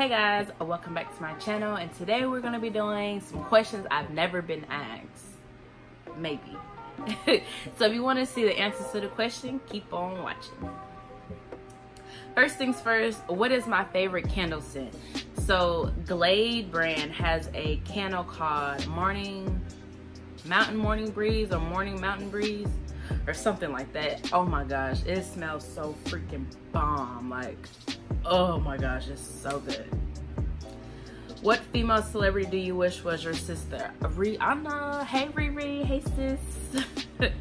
Hey guys, welcome back to my channel and today we're going to be doing some questions I've never been asked. Maybe. so if you want to see the answers to the question, keep on watching. First things first, what is my favorite candle scent? So Glade brand has a candle called Morning Mountain Morning Breeze or Morning Mountain Breeze or something like that. Oh my gosh, it smells so freaking bomb. Like Oh my gosh, it's so good. What female celebrity do you wish was your sister? Rihanna. Hey Riri. Hey sis.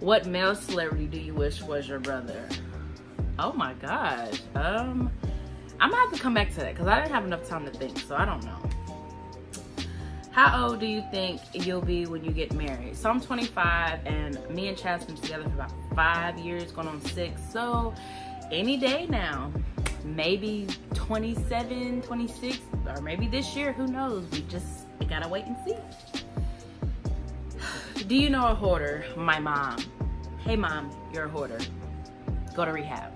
what male celebrity do you wish was your brother? Oh my gosh. Um, I'm gonna have to come back to that because I didn't have enough time to think, so I don't know. How old do you think you'll be when you get married? So I'm 25 and me and Chaz been together for about five years, going on six. So any day now maybe 27, 26, or maybe this year, who knows? We just gotta wait and see. Do you know a hoarder? My mom. Hey mom, you're a hoarder. Go to rehab.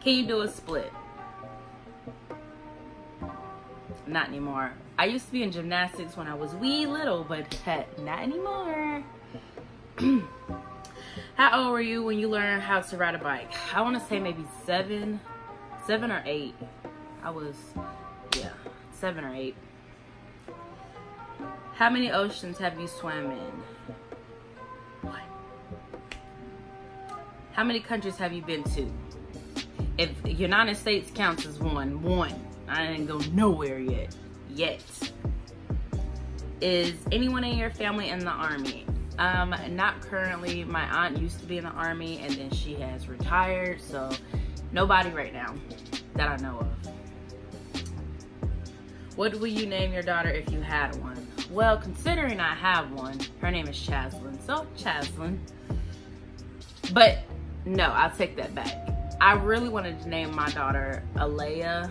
Can you do a split? Not anymore. I used to be in gymnastics when I was wee little, but not anymore. How old were you when you learned how to ride a bike? I want to say maybe seven, seven or eight. I was, yeah, seven or eight. How many oceans have you swam in? What? How many countries have you been to? If United States counts as one, one. I didn't go nowhere yet. Yet. Is anyone in your family in the army? Um, not currently. My aunt used to be in the army and then she has retired. So nobody right now that I know of. What will you name your daughter if you had one? Well, considering I have one, her name is Chaslin. So Chaslin. But no, I'll take that back. I really wanted to name my daughter Alea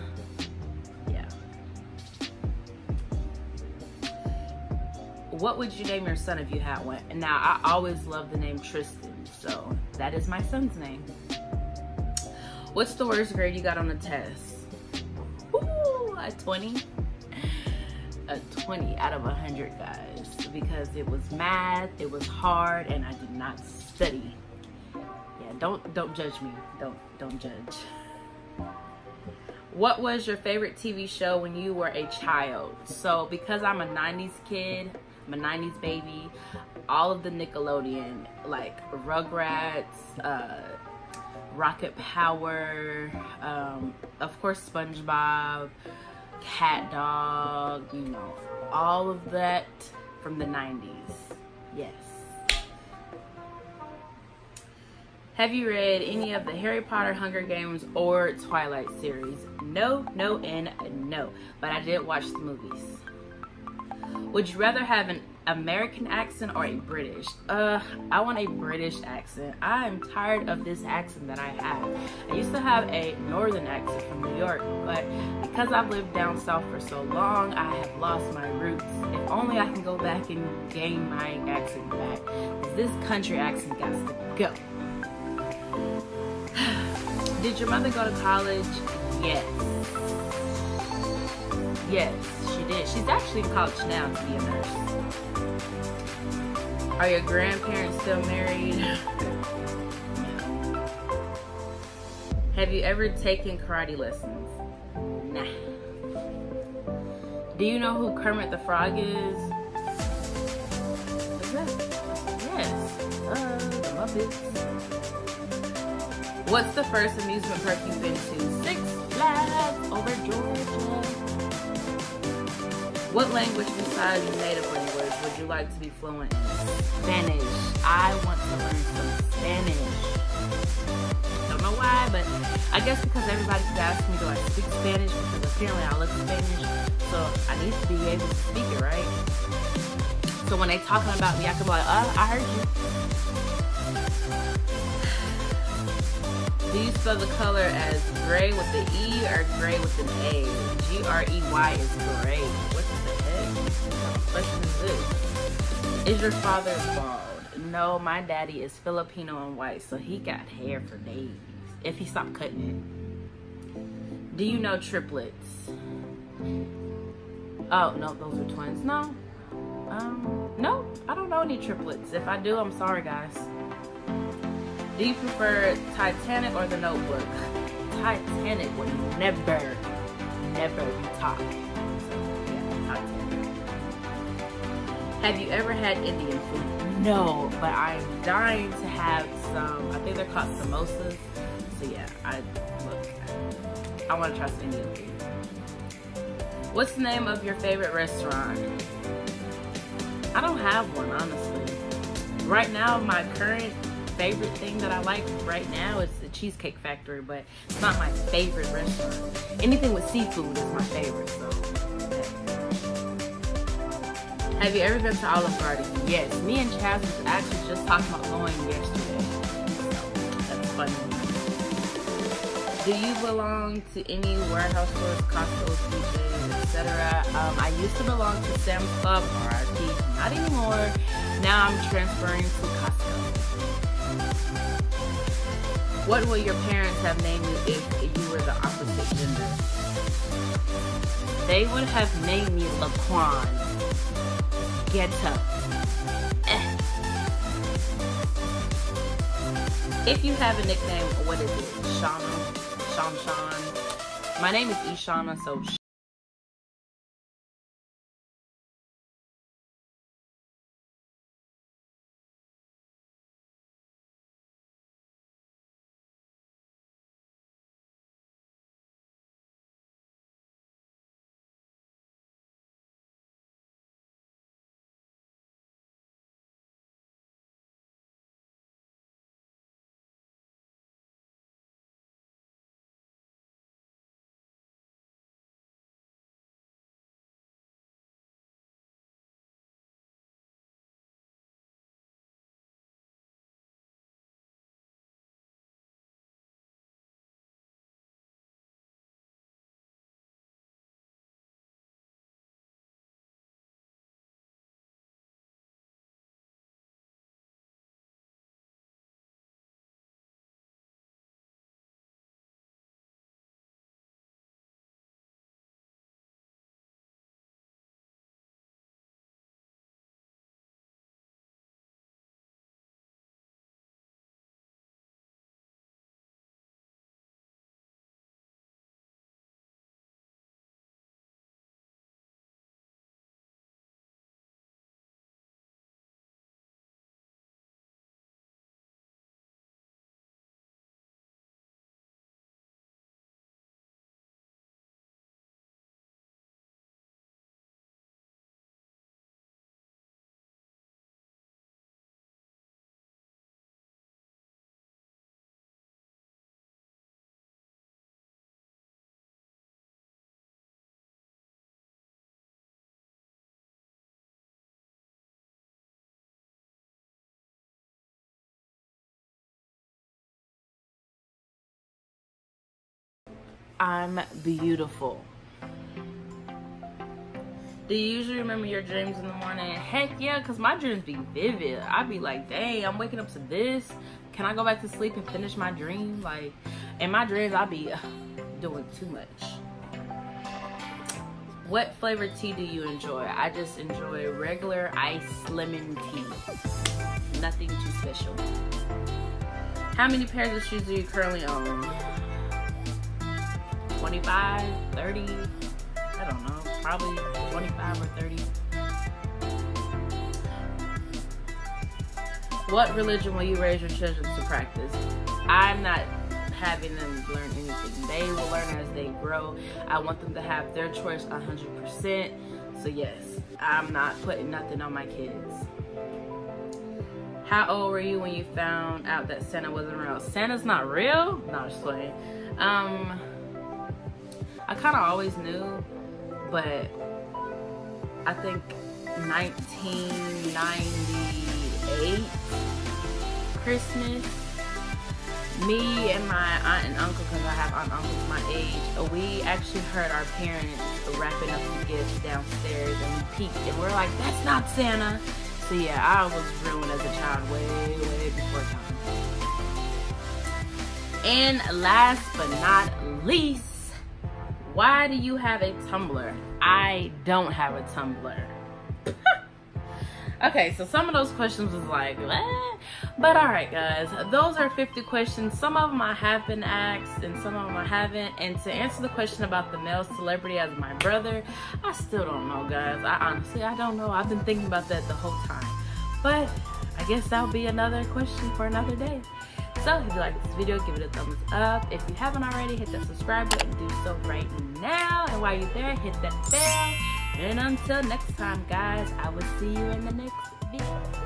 what would you name your son if you had one? And now I always love the name Tristan, so that is my son's name. What's the worst grade you got on the test? Ooh, a 20. A 20 out of 100, guys, because it was math, it was hard, and I did not study. Yeah, don't don't judge me. Don't don't judge. What was your favorite TV show when you were a child? So because I'm a 90s kid, I'm 90s baby. All of the Nickelodeon, like Rugrats, uh, Rocket Power, um, of course SpongeBob, Cat Dog, you know, all of that from the 90s. Yes. Have you read any of the Harry Potter, Hunger Games, or Twilight series? No, no, and no. But I did watch the movies. Would you rather have an American accent or a British? Uh, I want a British accent. I am tired of this accent that I have. I used to have a northern accent from New York, but because I've lived down south for so long, I have lost my roots. If only I can go back and gain my accent back. This country accent got to go. Did your mother go to college? Yes. Yes, she did. She's actually in college now to be a nurse. Are your grandparents still married? Have you ever taken karate lessons? Nah. Do you know who Kermit the Frog is? Yes. Uh, the Muppets. What's the first amusement park you've been to? Six Flags over Georgia. What language besides your native language would you like to be fluent in? Spanish. I want to learn some Spanish. Don't know why, but I guess because everybody's asking me do I speak Spanish because apparently I look Spanish, so I need to be able to speak it, right? So when they talking about me, I can be like, uh, I heard you. Do you spell the color as gray with the E or gray with an A? G-R-E-Y is gray. What the question is this? Is your father bald? No, my daddy is Filipino and white, so he got hair for days. If he stopped cutting it. Do you know triplets? Oh, no, those are twins. No. Um, no, I don't know any triplets. If I do, I'm sorry, guys. Do you prefer Titanic or The Notebook? Titanic would never, never be top. Have you ever had Indian food? No, but I'm dying to have some. I think they're called samosas. So yeah, I look. I want to try some Indian food. What's the name of your favorite restaurant? I don't have one, honestly. Right now, my current favorite thing that I like right now is the Cheesecake Factory, but it's not my favorite restaurant. Anything with seafood is my favorite, so. Have you ever been to Olive Garden? Yes. Me and Chaz was actually just talking about going yesterday. That's funny. Do you belong to any warehouse stores, Costco, BJ's, etc.? Um, I used to belong to Sam's Club, RIP, not anymore. Now I'm transferring to Costco. What would your parents have named you if you were the opposite gender? They would have named me Laquan. Get up. Eh. If you have a nickname, what is it? Shauna? Sean. My name is Eshawna, so I'm beautiful. Do you usually remember your dreams in the morning? Heck yeah, because my dreams be vivid. I'd be like, dang, I'm waking up to this. Can I go back to sleep and finish my dream? Like, in my dreams, I'd be doing too much. What flavor tea do you enjoy? I just enjoy regular iced lemon tea. Nothing too special. How many pairs of shoes do you currently own? 25, 30, I don't know, probably 25 or 30. What religion will you raise your children to practice? I'm not having them learn anything. They will learn as they grow. I want them to have their choice 100%. So yes, I'm not putting nothing on my kids. How old were you when you found out that Santa wasn't real? Santa's not real? No, just playing. Um, I kind of always knew, but I think 1998 Christmas, me and my aunt and uncle, because I have aunt and uncles my age, uh, we actually heard our parents wrapping up the gifts downstairs and we peeked and we're like, that's not Santa. So yeah, I was ruined as a child way, way before time. And last but not least, Why do you have a Tumblr? I don't have a Tumblr. okay, so some of those questions was like, what? But all right, guys, those are 50 questions. Some of them I have been asked and some of them I haven't. And to answer the question about the male celebrity as my brother, I still don't know, guys. I honestly, I don't know. I've been thinking about that the whole time. But I guess that'll be another question for another day. So if you like this video, give it a thumbs up. If you haven't already, hit that subscribe button. Do so right now. And while you're there, hit that bell. And until next time, guys, I will see you in the next video.